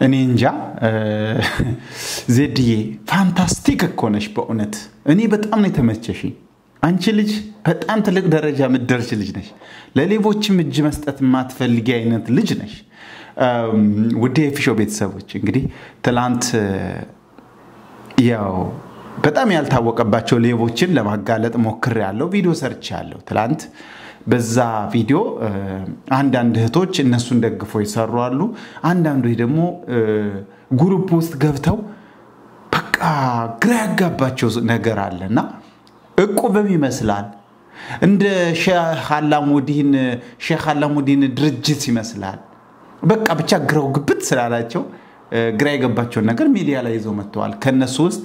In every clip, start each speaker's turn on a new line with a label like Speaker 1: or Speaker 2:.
Speaker 1: እኔ እንጃ። ዜድዬ fantastic እኮ ነሽ በእውነት። እኔ በጣም ነው የተመቸሽኝ። አንቺ ልጅ በጣም ትልቅ ደረጃ የምትደርሽ ልጅ ነሽ። ለሌቦችም እጅ መስጠት የማትፈልጊ አይነት ልጅ ነሽ። ውድ የፊሾ ቤተሰቦች እንግዲህ ትላንት ያው በጣም ያልታወቀባቸው ሌቦችን ለማጋለጥ ሞክሬያለሁ ቪዲዮ ሰርቼያለሁ ትላንት በዛ ቪዲዮ አንዳንድ እህቶች እነሱን ደግፈው ይሰሩ አሉ። አንዳንዶች ደግሞ group ውስጥ ገብተው በቃ ግራ ያጋባቸው ነገር አለ እና እቁብም ይመስላል እንደ ሼህ አላሙዲን ሼህ አላሙዲን ድርጅት ይመስላል። በቃ ብቻ ግራው ግብት ስላላቸው ግራ የገባቸውን ነገር ሚዲያ ላይ ይዘው መጥተዋል። ከነሱ ውስጥ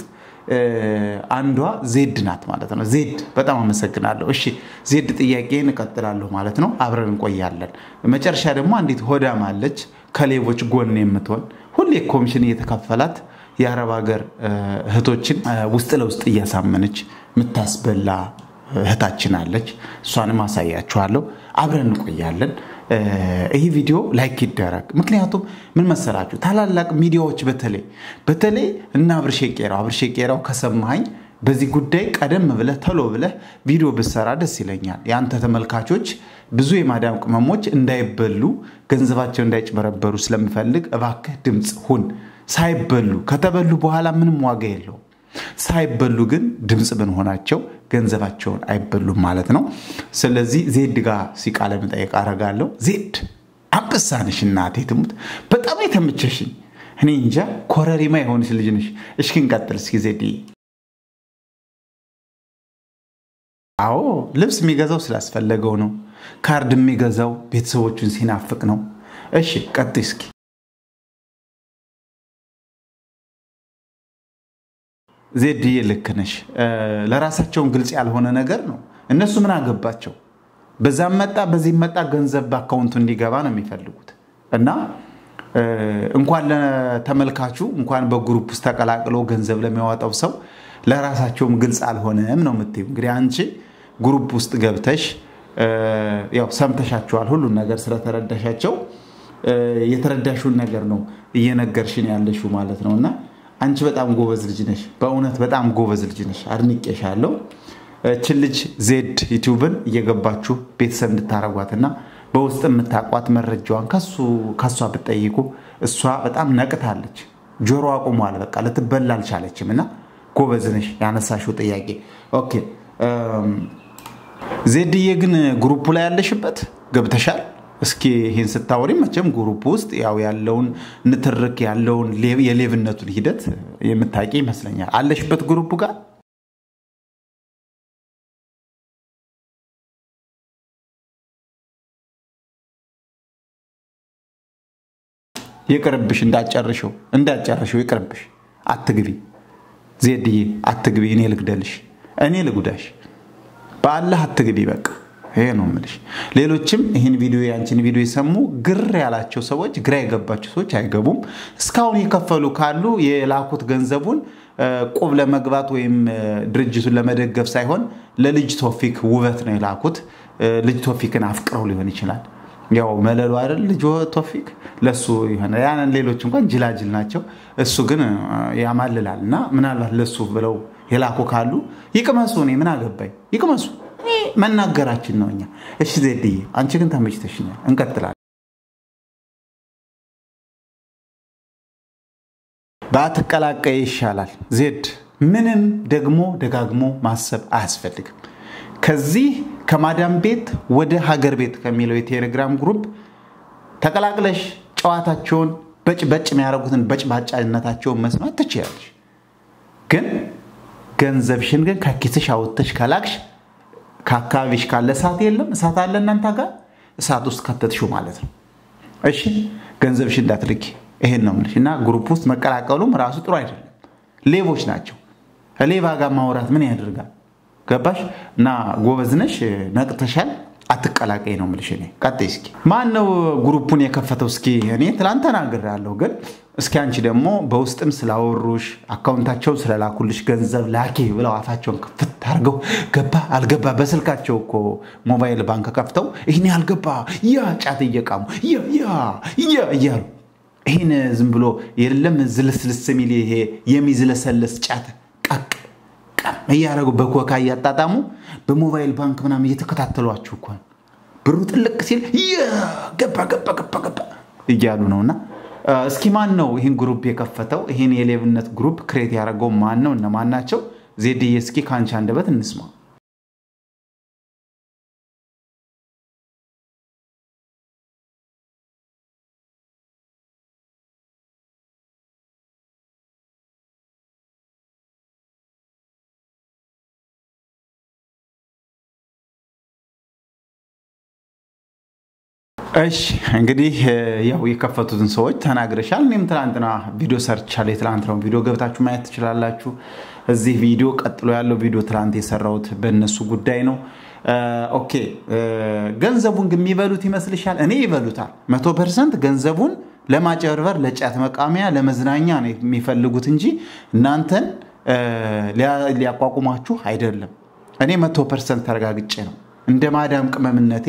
Speaker 1: አንዷ ዜድ ናት ማለት ነው። ዜድ በጣም አመሰግናለሁ። እሺ ዜድ ጥያቄን እቀጥላለሁ ማለት ነው። አብረን እንቆያለን። መጨረሻ ደግሞ አንዲት ሆዳም አለች ከሌቦች ጎን የምትሆን ሁሌ ኮሚሽን እየተከፈላት የአረብ ሀገር እህቶችን ውስጥ ለውስጥ እያሳመነች የምታስበላ እህታችን አለች። እሷንም አሳያችኋለሁ። አብረን እንቆያለን። ይህ ቪዲዮ like ይደረግ። ምክንያቱም ምን መሰላችሁ ታላላቅ ሚዲያዎች በተለይ በተለይ እና አብርሼ ቄራው አብርሼ ቄራው ከሰማኸኝ በዚህ ጉዳይ ቀደም ብለህ ቶሎ ብለህ ቪዲዮ ብትሰራ ደስ ይለኛል። የአንተ ተመልካቾች ብዙ የማዳም ቅመሞች እንዳይበሉ ገንዘባቸው እንዳይጭበረበሩ ስለምፈልግ እባክህ ድምፅ ሁን። ሳይበሉ ከተበሉ በኋላ ምንም ዋጋ የለውም። ሳይበሉ ግን ድምፅ ብንሆናቸው ገንዘባቸውን አይበሉም ማለት ነው። ስለዚህ ዜድ ጋር ቃለ መጠይቅ አረጋለሁ። ዜድ አንበሳንሽ እናቴ ትሙት በጣም የተመቸሽኝ። እኔ እንጃ ኮረሪማ የሆንሽ ልጅ ነሽ። እስኪ እንቀጥል እስኪ ዜድ። አዎ ልብስ የሚገዛው ስላስፈለገው ነው። ካርድ የሚገዛው ቤተሰቦቹን ሲናፍቅ ነው። እሺ ቀጥይ እስኪ ዜድዬ ልክ ነሽ። ለራሳቸውን ግልጽ ያልሆነ ነገር ነው። እነሱ ምን አገባቸው? በዛም መጣ በዚህም መጣ ገንዘብ በአካውንቱ እንዲገባ ነው የሚፈልጉት እና እንኳን ለተመልካቹ እንኳን በ group ውስጥ ተቀላቅሎ ገንዘብ ለሚያወጣው ሰው ለራሳቸውም ግልጽ አልሆነም ነው የምትይው። እንግዲህ አንቺ group ውስጥ ገብተሽ ያው ሰምተሻቸዋል ሁሉን ነገር ስለተረዳሻቸው የተረዳሽውን ነገር ነው እየነገርሽን ያለሽው ማለት ነው እና አንቺ በጣም ጎበዝ ልጅ ነሽ። በእውነት በጣም ጎበዝ ልጅ ነሽ። አድንቄሻለሁ። እችን ልጅ ዜድ ዩቲዩብን እየገባችሁ ቤተሰብ እንድታረጓትና በውስጥ የምታቋት መረጃዋን ከሷ ብትጠይቁ እሷ በጣም ነቅታለች። ጆሮ አቁሟል። በቃ ልትበላ አልቻለችም። እና ጎበዝ ነሽ። ያነሳሽው ጥያቄ okay። ዜድዬ ግን ግሩፑ ላይ ያለሽበት ገብተሻል? እስኪ ይህን ስታወሪ መቼም group ውስጥ ያው ያለውን ንትርክ ያለውን የሌብነቱን ሂደት የምታውቂ ይመስለኛል። አለሽበት group ጋር ይቅርብሽ፣ እንዳጨርሽው እንዳጨርሽው ይቅርብሽ። አትግቢ ዜድዬ፣ አትግቢ። እኔ ልግደልሽ፣ እኔ ልጉዳሽ። በአላህ አትግቢ በቃ ይሄ ነው የምልሽ። ሌሎችም ይህን ቪዲዮ ያንቺን ቪዲዮ የሰሙ ግር ያላቸው ሰዎች፣ ግራ የገባቸው ሰዎች አይገቡም። እስካሁን የከፈሉ ካሉ የላኩት ገንዘቡን ቁብ ለመግባት ወይም ድርጅቱን ለመደገፍ ሳይሆን ለልጅ ቶፊክ ውበት ነው የላኩት። ልጅ ቶፊክን አፍቅረው ሊሆን ይችላል። ያው መለሎ አይደል ልጅ ቶፊክ ለሱ ይሆናል። ያንን ሌሎች እንኳን ጅላጅል ናቸው። እሱ ግን ያማልላል እና ምናልባት ለሱ ብለው የላኩ ካሉ ይቅመሱ። እኔ ምን አገባኝ? ይቅመሱ። መናገራችን ነው እኛ። እሺ ዜድዬ፣ አንቺ ግን ተመችተሽኛል። እንቀጥላለን። ባትቀላቀይ ይሻላል ዜድ። ምንም ደግሞ ደጋግሞ ማሰብ አያስፈልግም። ከዚህ ከማዳም ቤት ወደ ሀገር ቤት ከሚለው የቴሌግራም group ተቀላቅለሽ ጨዋታቸውን በጭ በጭ የሚያደርጉትን በጭባጫነታቸውን መስማት ትችያለሽ። ግን ገንዘብሽን ግን ከኪስሽ አውጥተሽ ከላክሽ ከአካባቢሽ ካለ እሳት የለም እሳት አለ እናንተ ጋር እሳት ውስጥ ከተትሽው ማለት ነው። እሺ ገንዘብሽ እንዳትልኪ ይሄን ነው የምልሽ። እና group ውስጥ መቀላቀሉም ራሱ ጥሩ አይደለም። ሌቦች ናቸው። ሌባ ጋር ማውራት ምን ያደርጋል? ገባሽ? እና ጎበዝ ነሽ፣ ነቅተሻል። አትቀላቀይ ነው የምልሽ። እኔ ቀጥይ እስኪ። ማን ነው ግሩፑን የከፈተው? እስኪ እኔ ትላንት ተናግሬያለሁ፣ ግን እስኪ አንቺ ደግሞ በውስጥም ስላወሩሽ አካውንታቸውን ስለላኩልሽ ገንዘብ ላኪ ብለው አፋቸውን ክፍት አድርገው ገባ አልገባ በስልካቸው እኮ ሞባይል ባንክ ከፍተው ይህን ያልገባ ያ ጫት እየቃሙ ያ ያ ያ እያሉ ይህን ዝም ብሎ የለም ዝልስልስ የሚል ይሄ የሚዝለሰለስ ጫት ቀም እያደረጉ በኮካ እያጣጣሙ በሞባይል ባንክ ምናምን እየተከታተሏችሁ እኮ ነው። ብሩ ጥልቅ ሲል ገባ ገባ ገባ ገባ እያሉ ነው። እና እስኪ ማን ነው ይህን group የከፈተው? ይህን የሌብነት group create ያደረገው ማን ነው? እነማን ናቸው? ዜድዬ እስኪ ከአንቺ አንደበት እንስማ። እሺ እንግዲህ ያው የከፈቱትን ሰዎች ተናግረሻል። እኔም ትናንትና ቪዲዮ ሰርቻለሁ። የትላንትናው ቪዲዮ ገብታችሁ ማየት ትችላላችሁ። እዚህ ቪዲዮ ቀጥሎ ያለው ቪዲዮ ትላንት የሰራሁት በእነሱ ጉዳይ ነው። okay ገንዘቡን ግን የሚበሉት ይመስልሻል? እኔ ይበሉታል። መቶ percent ገንዘቡን ለማጨበርበር፣ ለጫት መቃሚያ፣ ለመዝናኛ ነው የሚፈልጉት እንጂ እናንተን ሊያቋቁማችሁ አይደለም። እኔ መቶ percent ተረጋግጬ ነው እንደ ማዳም ቅመምነቴ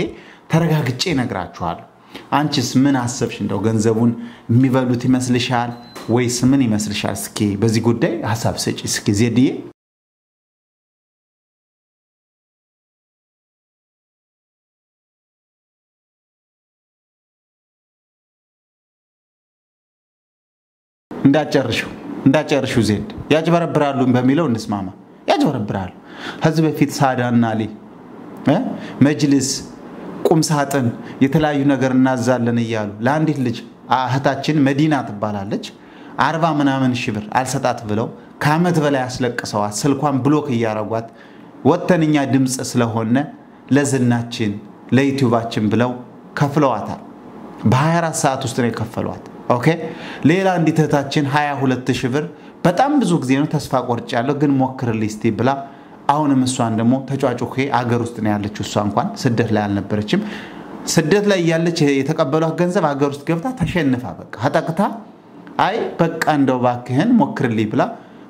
Speaker 1: ተረጋግጬ እነግራችኋለሁ። አንቺስ ምን አሰብሽ? እንደው ገንዘቡን የሚበሉት ይመስልሻል ወይስ ምን ይመስልሻል? እስኪ በዚህ ጉዳይ ሀሳብ ሰጪ እስኪ ዜድዬ። እንዳጨርሽው እንዳጨርሽው ዜድ ያጭበረብራሉ በሚለው እንስማማ። ያጭበረብራሉ። ከዚህ በፊት ሳዳና አሊ መጅልስ ቁም ሳጥን የተለያዩ ነገር እናዛለን እያሉ ለአንዲት ልጅ እህታችን መዲና ትባላለች አርባ ምናምን ሺህ ብር አልሰጣት ብለው ከዓመት በላይ አስለቅሰዋት ስልኳን block እያረጓት ወጥተን እኛ ድምፅ ስለሆነ ለዝናችን ለዩቲዩባችን ብለው ከፍለዋታል። በ24 ሰዓት ውስጥ ነው የከፈሏት። okay ሌላ አንዲት እህታችን 22 ሺህ ብር በጣም ብዙ ጊዜ ነው ተስፋ ቆርጫለሁ ግን ሞክርልኝ እስቲ ብላ አሁንም እሷን ደግሞ ተጫጩኬ አገር ውስጥ ነው ያለችው። እሷ እንኳን ስደት ላይ አልነበረችም። ስደት ላይ እያለች የተቀበሏት ገንዘብ አገር ውስጥ ገብታ ተሸንፋ በቃ ተጠቅታ አይ በቃ እንደው እባክህን ሞክርልኝ ብላ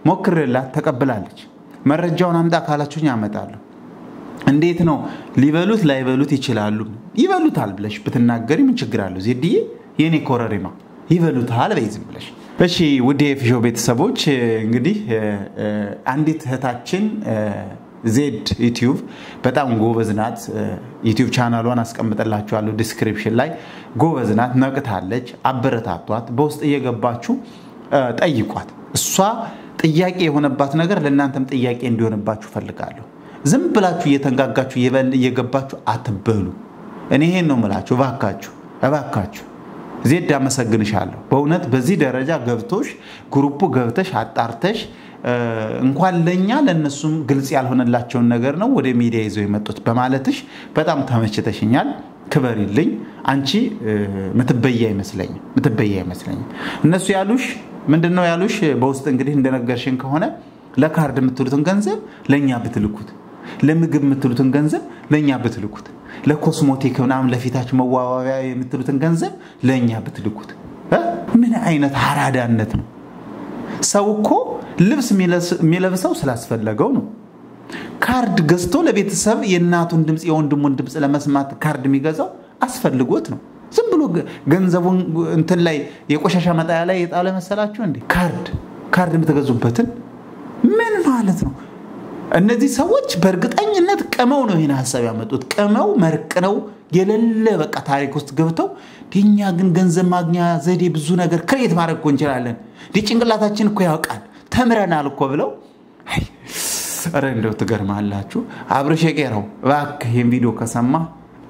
Speaker 1: ሞክርላት ተቀብላለች። መረጃውን አምጣ ካላችሁኝ አመጣለሁ። እንዴት ነው ሊበሉት ላይበሉት ይችላሉ። ይበሉታል ብለሽ ብትናገሪ ምን ችግር አለው? ዜድዬ የኔ ኮረሪማ ይበሉታል በይ ዝም ብለሽ እሺ ውድ የፊሾ ቤተሰቦች እንግዲህ አንዲት እህታችን ዜድ ዩቲዩብ በጣም ጎበዝ ናት። ዩቲዩብ ቻናሏን አስቀምጠላችኋለሁ description ላይ ጎበዝ ናት፣ ነቅታለች። አበረታቷት። በውስጥ እየገባችሁ ጠይቋት። እሷ ጥያቄ የሆነባት ነገር ለእናንተም ጥያቄ እንዲሆንባችሁ ፈልጋለሁ። ዝም ብላችሁ እየተንጋጋችሁ እየገባችሁ አትበሉ። እኔ ይሄን ነው የምላችሁ። እባካችሁ እባካችሁ ዜድ አመሰግንሻለሁ። በእውነት በዚህ ደረጃ ገብቶሽ ግሩፑ ገብተሽ አጣርተሽ እንኳን ለእኛ ለእነሱም ግልጽ ያልሆነላቸውን ነገር ነው ወደ ሚዲያ ይዘው የመጡት በማለትሽ በጣም ተመችተሽኛል። ክበሪልኝ። አንቺ ምትበያ አይመስለኝም ምትበያ አይመስለኝም። እነሱ ያሉሽ ምንድን ነው ያሉሽ? በውስጥ እንግዲህ እንደነገርሽን ከሆነ ለካርድ የምትሉትን ገንዘብ ለእኛ ብትልኩት፣ ለምግብ የምትሉትን ገንዘብ ለእኛ ብትልኩት ለኮስሞቲክ ምናምን ለፊታችሁ መዋቢያ የምትሉትን ገንዘብ ለእኛ ብትልኩት ምን አይነት አራዳነት ነው? ሰው እኮ ልብስ የሚለብሰው ስላስፈለገው ነው። ካርድ ገዝቶ ለቤተሰብ የእናቱን ድምፅ የወንድሙን ድምፅ ለመስማት ካርድ የሚገዛው አስፈልጎት ነው። ዝም ብሎ ገንዘቡን እንትን ላይ የቆሻሻ መጣያ ላይ የጣለ መሰላችሁ እንዴ? ካርድ ካርድ የምትገዙበትን ምን ማለት ነው? እነዚህ ሰዎች በእርግጠኝነት ቅመው ነው ይህን ሀሳብ ያመጡት። ቅመው መርቅነው የሌለ በቃ ታሪክ ውስጥ ገብተው እኛ ግን ገንዘብ ማግኛ ዘዴ ብዙ ነገር create ማድረግ እኮ እንችላለን፣ ጭንቅላታችን እኮ ያውቃል፣ ተምረናል እኮ ብለው ኧረ እንደው ትገርማላችሁ። አብርሽ የቄራው እባክህ ይህን ቪዲዮ ከሰማ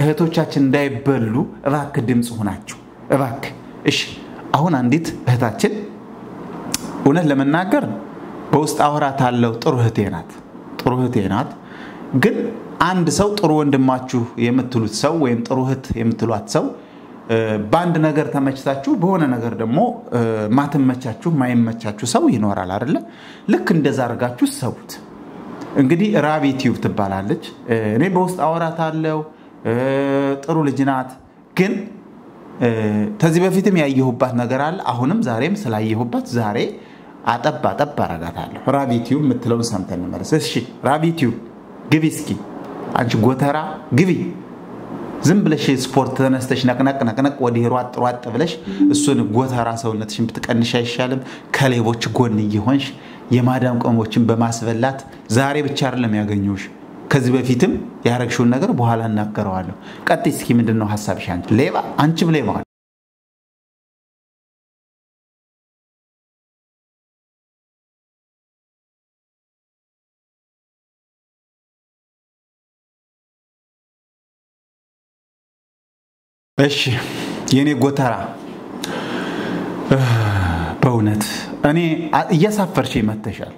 Speaker 1: እህቶቻችን እንዳይበሉ እባክህ ድምፅ ሆናችሁ እባክህ። እሺ አሁን አንዲት እህታችን እውነት ለመናገር በውስጥ አወራት አለው ጥሩ እህቴ ናት ጥሩ እህቴ ናት። ግን አንድ ሰው ጥሩ ወንድማችሁ የምትሉት ሰው ወይም ጥሩ እህት የምትሏት ሰው በአንድ ነገር ተመችታችሁ በሆነ ነገር ደግሞ ማትመቻችሁ ማይመቻችሁ ሰው ይኖራል አይደለ? ልክ እንደዛ አድርጋችሁ ሰቡት። እንግዲህ ራቢ ቲዩብ ትባላለች። እኔ በውስጥ አወራታለሁ ጥሩ ልጅ ናት። ግን ከዚህ በፊትም ያየሁባት ነገር አለ። አሁንም ዛሬም ስላየሁባት ዛሬ አጠብ አጠብ አረጋታለሁ። ራቢ ቲዩብ የምትለውን ሰምተን እንመለስ። እሺ ራቢ ቲዩብ ግቢ እስኪ አንቺ ጎተራ ግቢ። ዝም ብለሽ ስፖርት ተነስተሽ ነቅነቅ ነቅነቅ ወዲህ ሮጥ ሮጥ ብለሽ እሱን ጎተራ ሰውነትሽን ብትቀንሽ አይሻልም? ከሌቦች ጎን እየሆንሽ የማዳም ቅመሞችን በማስበላት ዛሬ ብቻ አይደለም ያገኘሁሽ ከዚህ በፊትም ያረግሽውን ነገር በኋላ እናገረዋለሁ። ቀጥይ እስኪ ምንድን ነው ሀሳብሽ? አንቺ ሌባ፣ አንቺም ሌባ። እሺ የእኔ ጎተራ በእውነት እኔ እያሳፈርሽኝ መተሻል።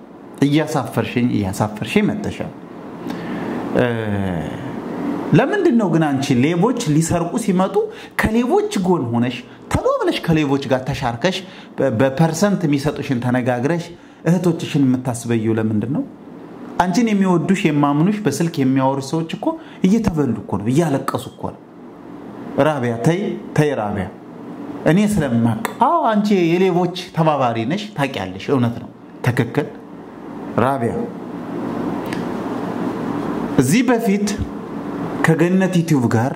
Speaker 1: እያሳፈርሽኝ እያሳፈርሽኝ መተሻል። ለምንድን ነው ግን አንቺ ሌቦች ሊሰርቁ ሲመጡ ከሌቦች ጎን ሆነሽ ተሎ ብለሽ ከሌቦች ጋር ተሻርከሽ በ percent የሚሰጡሽን ተነጋግረሽ እህቶችሽን የምታስበየው ለምንድን ነው? አንቺን የሚወዱሽ የሚያምኑሽ በስልክ የሚያወሩ ሰዎች እኮ እየተበሉ እኮ ነው፣ እያለቀሱ እኮ ነው። ራቢያ ተይ ተይ፣ ራቢያ እኔ ስለማቅ አዎ፣ አንቺ የሌቦች ተባባሪ ነሽ፣ ታውቂያለሽ። እውነት ነው፣ ትክክል ራቢያ እዚህ በፊት ከገነት ዩቲዩብ ጋር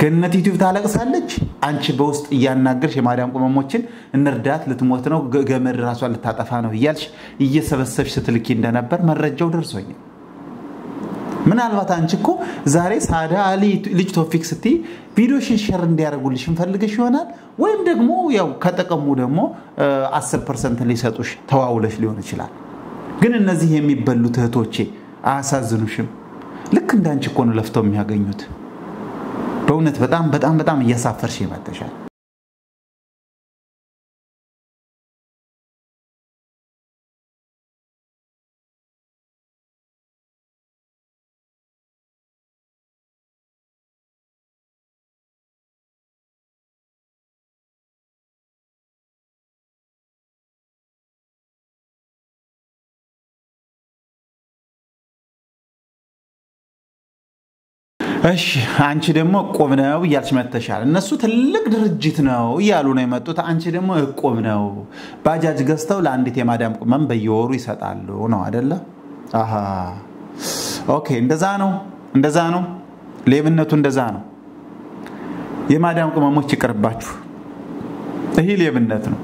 Speaker 1: ገነት ዩቲዩብ ታለቅሳለች። አንቺ በውስጥ እያናገርሽ የማዳም ቅመሞችን እንርዳት፣ ልትሞት ነው፣ ገመድ ራሷን ልታጠፋ ነው እያልሽ እየሰበሰብሽ ስትልኪ እንደነበር መረጃው ደርሶኛል። ምናልባት አንቺ እኮ ዛሬ ሳዳ አሊ ልጅ ቶፊክ ስትይ ቪዲዮሽን share እንዲያደርጉልሽ እንፈልገሽ ይሆናል። ወይም ደግሞ ያው ከጠቀሙ ደግሞ አስር percent ሊሰጡሽ ተዋውለሽ ሊሆን ይችላል። ግን እነዚህ የሚበሉት እህቶቼ አያሳዝኑሽም? ልክ እንዳንቺ እኮ ነው ለፍተው የሚያገኙት። በእውነት በጣም በጣም በጣም እያሳፈርሽ ይመተሻል። እሺ አንቺ ደግሞ እቁብ ነው እያልሽ መተሻል። እነሱ ትልቅ ድርጅት ነው እያሉ ነው የመጡት። አንቺ ደግሞ እቁብ ነው ባጃጅ ገዝተው ለአንዲት የማዳም ቅመም በየወሩ ይሰጣሉ ነው አደለ? okay። እንደዛ ነው እንደዛ ነው። ሌብነቱ እንደዛ ነው። የማዳም ቅመሞች ይቅርባችሁ። ይህ ሌብነት ነው።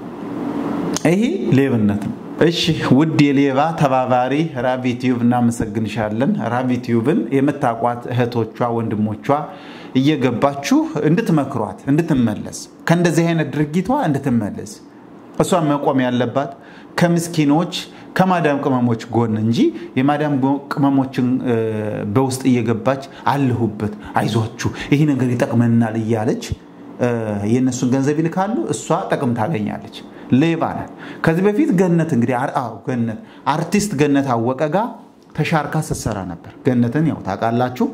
Speaker 1: ይህ ሌብነት ነው። እሺ ውድ የሌባ ተባባሪ ራቢ ቲዩብ እናመሰግንሻለን። ራቢ ቲዩብን የምታቋት እህቶቿ፣ ወንድሞቿ እየገባችሁ እንድትመክሯት እንድትመለስ ከእንደዚህ አይነት ድርጊቷ እንድትመለስ እሷን መቆም ያለባት ከምስኪኖች ከማዳም ቅመሞች ጎን እንጂ የማዳም ቅመሞችን በውስጥ እየገባች አለሁበት፣ አይዟችሁ፣ ይህ ነገር ይጠቅመናል እያለች የእነሱን ገንዘብ ይልካሉ። እሷ ጥቅም ታገኛለች። ሌባ ናት። ከዚህ በፊት ገነት እንግዲህ ገነት አርቲስት ገነት አወቀ ጋር ተሻርካ ስትሰራ ነበር። ገነትን ያው ታውቃላችሁ፣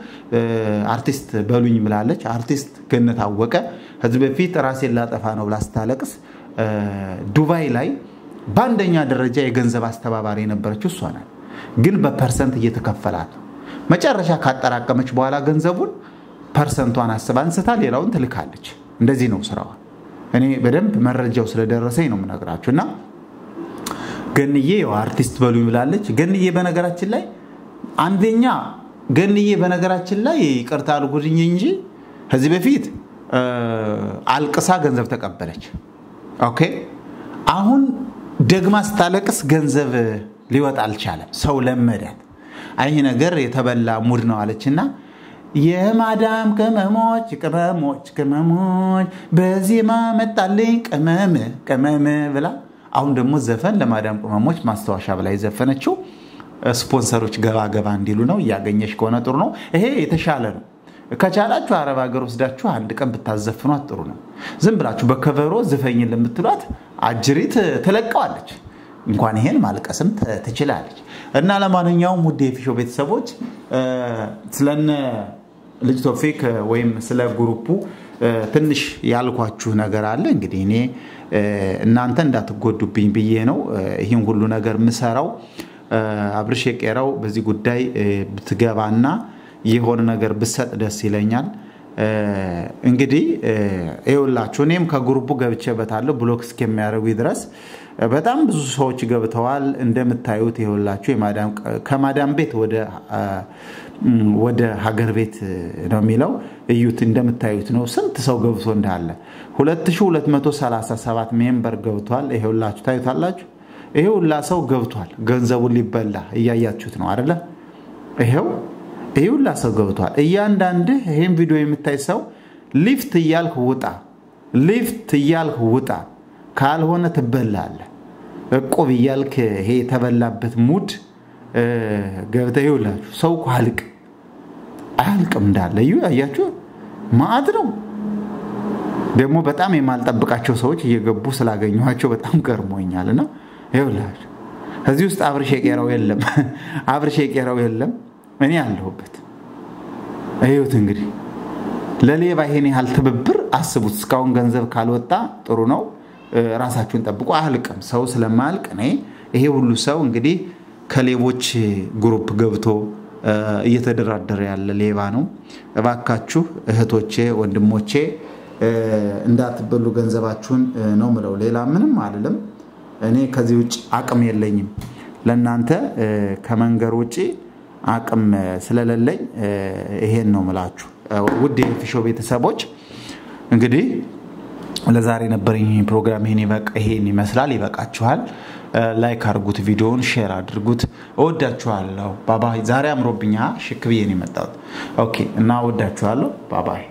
Speaker 1: አርቲስት በሉኝ ብላለች። አርቲስት ገነት አወቀ ከዚህ በፊት ራሴን ላጠፋ ነው ብላ ስታለቅስ ዱባይ ላይ በአንደኛ ደረጃ የገንዘብ አስተባባሪ የነበረችው እሷ ናት። ግን በ percent እየተከፈላት ነው። መጨረሻ ካጠራቀመች በኋላ ገንዘቡን percent ዋን አስባ አንስታ ሌላውን ትልካለች። እንደዚህ ነው ስራዋ። እኔ በደንብ መረጃው ስለደረሰኝ ነው የምነግራችሁ። እና ገንዬ አርቲስት በሉኝ ብላለች። ገንዬ በነገራችን ላይ አንደኛ ገንዬ በነገራችን ላይ ይቅርታ አልጉድኝ እንጂ ከዚህ በፊት አልቅሳ ገንዘብ ተቀበለች። okay አሁን ደግማ ስታለቅስ ገንዘብ ሊወጣ አልቻለም። ሰው ለመዳት። ይህ ነገር የተበላ mood ነው አለችና የማዳም ቅመሞች ቅመሞች ቅመሞች በዜማ መጣልኝ ቅመም ቅመም ብላ አሁን ደግሞ ዘፈን ለማዳም ቅመሞች ማስታወሻ ብላ የዘፈነችው ስፖንሰሮች ገባ ገባ እንዲሉ ነው። እያገኘሽ ከሆነ ጥሩ ነው። ይሄ የተሻለ ነው። ከቻላችሁ አረብ ሀገር ወስዳችሁ አንድ ቀን ብታዘፍኗት ጥሩ ነው። ዝም ብላችሁ በከበሮ ዝፈኝ ለምትሏት አጅሪት ትለቀዋለች። እንኳን ይሄን ማልቀስም ትችላለች። እና ለማንኛውም ውድ የፊሾ ቤተሰቦች ስለነ ልጅ ቶፊክ ወይም ስለ group ኡ ትንሽ ያልኳችሁ ነገር አለ። እንግዲህ እኔ እናንተ እንዳትጎዱብኝ ብዬ ነው ይህን ሁሉ ነገር ምሰራው። አብርሽ የቄራው በዚህ ጉዳይ ብትገባና የሆነ ነገር ብሰጥ ደስ ይለኛል። እንግዲህ ይኸውላችሁ እኔም ከ group ኡ ገብቼበታለሁ block እስከሚያደርጉ ድረስ በጣም ብዙ ሰዎች ገብተዋል። እንደምታዩት ይኸውላችሁ ከማዳም ቤት ወደ ሀገር ቤት ነው የሚለው። እዩት፣ እንደምታዩት ነው ስንት ሰው ገብቶ እንዳለ 2237 member ገብቷል። ይሄ ሁላችሁ ታዩታላችሁ። ይሄ ሁላ ሰው ገብቷል። ገንዘቡን ሊበላ እያያችሁት ነው አደለ? ይሄው ይሄ ሁላ ሰው ገብቷል። እያንዳንድህ ይሄን ቪዲዮ የምታይ ሰው left እያልክ ውጣ፣ ሊፍት እያልክ ውጣ፣ ካልሆነ ትበላለህ። እቁብ እያልክ ይሄ የተበላበት ሙድ ገብተህ ይውላችሁ። ሰው እኮ አልቅ አያልቅም እንዳለ እዩ። ያያችሁ ማዕት ነው ደግሞ በጣም የማልጠብቃቸው ሰዎች እየገቡ ስላገኘኋቸው በጣም ገርሞኛል። እና ይውላችሁ ከዚህ ውስጥ አብርሽ የቄራው የለም፣ አብርሽ የቄራው የለም። እኔ ያለሁበት እዩት። እንግዲህ ለሌባ ይሄን ያህል ትብብር አስቡት። እስካሁን ገንዘብ ካልወጣ ጥሩ ነው። ራሳችሁን ጠብቁ። አያልቅም ሰው ስለማያልቅ እኔ ይሄ ሁሉ ሰው እንግዲህ ከሌቦች ግሩፕ ገብቶ እየተደራደረ ያለ ሌባ ነው። እባካችሁ እህቶቼ፣ ወንድሞቼ እንዳትበሉ ገንዘባችሁን ነው ምለው። ሌላ ምንም አልልም። እኔ ከዚህ ውጭ አቅም የለኝም። ለእናንተ ከመንገር ውጭ አቅም ስለሌለኝ ይሄን ነው ምላችሁ። ውድ የፊሾ ቤተሰቦች እንግዲህ ለዛሬ ነበረኝ ፕሮግራም ይሄን ይመስላል። ይበቃችኋል። like አድርጉት፣ ቪዲዮውን share አድርጉት። እወዳችኋለሁ። bye bye። ዛሬ አምሮብኛል ሽክ ብዬ ነው የመጣሁት። okay እና እወዳችኋለሁ። bye bye